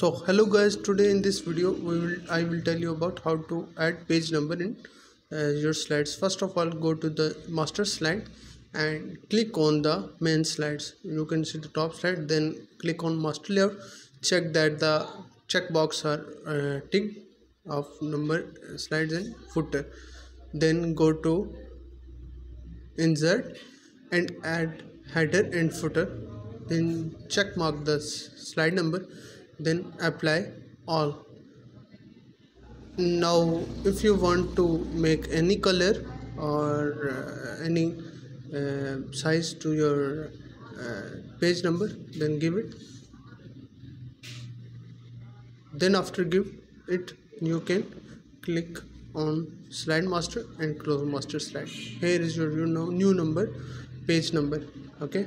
so hello guys today in this video we will i will tell you about how to add page number in uh, your slides. First of all go to the master slide and click on the main slides. You can see the top slide then click on master layout. Check that the checkbox are uh, of number uh, slides and footer. Then go to insert and add header and footer. Then check mark the slide number then apply all. Now if you want to make any color or uh, any uh, size to your uh, page number then give it. Then after give it you can click on slide master and close master slide. Here is your new, new number page number okay